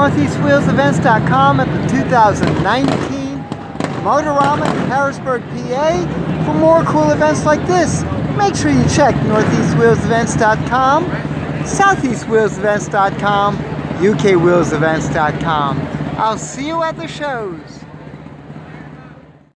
NortheastWheelsEvents.com at the 2019 Motorama in Harrisburg, PA. For more cool events like this, make sure you check NortheastWheelsEvents.com, SoutheastWheelsEvents.com, UKWheelsEvents.com. I'll see you at the shows.